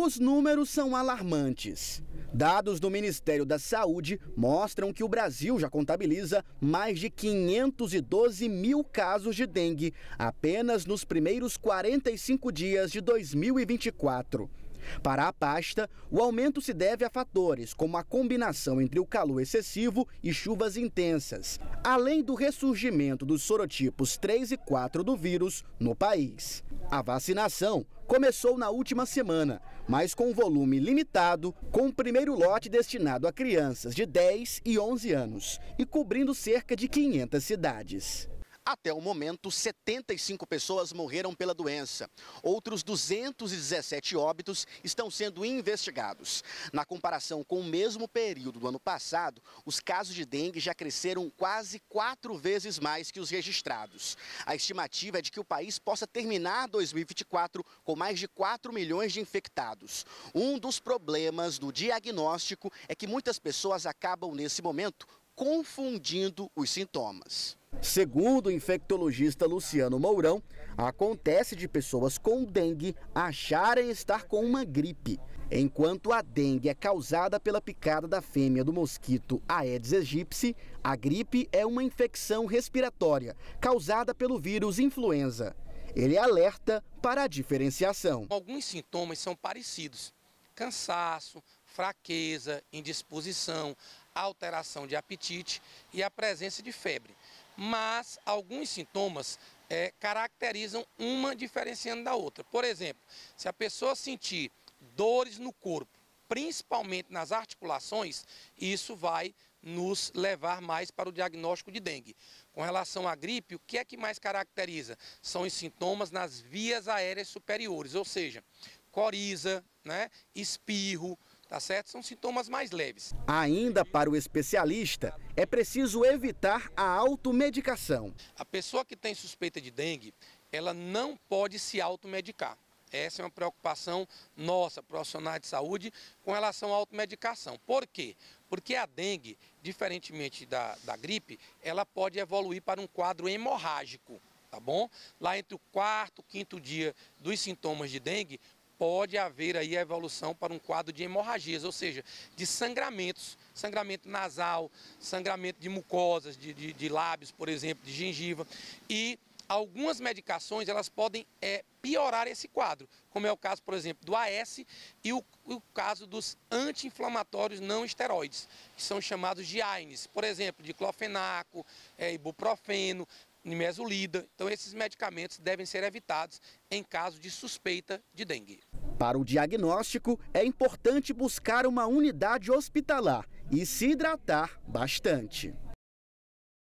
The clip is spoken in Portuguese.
Os números são alarmantes. Dados do Ministério da Saúde mostram que o Brasil já contabiliza mais de 512 mil casos de dengue apenas nos primeiros 45 dias de 2024. Para a pasta, o aumento se deve a fatores como a combinação entre o calor excessivo e chuvas intensas, além do ressurgimento dos sorotipos 3 e 4 do vírus no país. A vacinação começou na última semana, mas com volume limitado, com o primeiro lote destinado a crianças de 10 e 11 anos e cobrindo cerca de 500 cidades. Até o momento, 75 pessoas morreram pela doença. Outros 217 óbitos estão sendo investigados. Na comparação com o mesmo período do ano passado, os casos de dengue já cresceram quase quatro vezes mais que os registrados. A estimativa é de que o país possa terminar 2024 com mais de 4 milhões de infectados. Um dos problemas do diagnóstico é que muitas pessoas acabam, nesse momento, confundindo os sintomas. Segundo o infectologista Luciano Mourão, acontece de pessoas com dengue acharem estar com uma gripe. Enquanto a dengue é causada pela picada da fêmea do mosquito Aedes aegypti, a gripe é uma infecção respiratória causada pelo vírus influenza. Ele alerta para a diferenciação. Alguns sintomas são parecidos: cansaço, fraqueza, indisposição, alteração de apetite e a presença de febre. Mas alguns sintomas é, caracterizam uma diferenciando da outra. Por exemplo, se a pessoa sentir dores no corpo, principalmente nas articulações, isso vai nos levar mais para o diagnóstico de dengue. Com relação à gripe, o que é que mais caracteriza? São os sintomas nas vias aéreas superiores, ou seja, coriza, né, espirro, tá certo? São sintomas mais leves. Ainda para o especialista, é preciso evitar a automedicação. A pessoa que tem suspeita de dengue, ela não pode se automedicar. Essa é uma preocupação nossa, profissionais de saúde, com relação à automedicação. Por quê? Porque a dengue, diferentemente da, da gripe, ela pode evoluir para um quadro hemorrágico, tá bom? Lá entre o quarto, quinto dia dos sintomas de dengue, pode haver aí a evolução para um quadro de hemorragias, ou seja, de sangramentos, sangramento nasal, sangramento de mucosas, de, de, de lábios, por exemplo, de gengiva. E algumas medicações elas podem é, piorar esse quadro, como é o caso, por exemplo, do AS e o, o caso dos anti-inflamatórios não esteroides, que são chamados de AINES, por exemplo, de clofenaco, é, ibuprofeno, nimesulida. Então esses medicamentos devem ser evitados em caso de suspeita de dengue. Para o diagnóstico, é importante buscar uma unidade hospitalar e se hidratar bastante.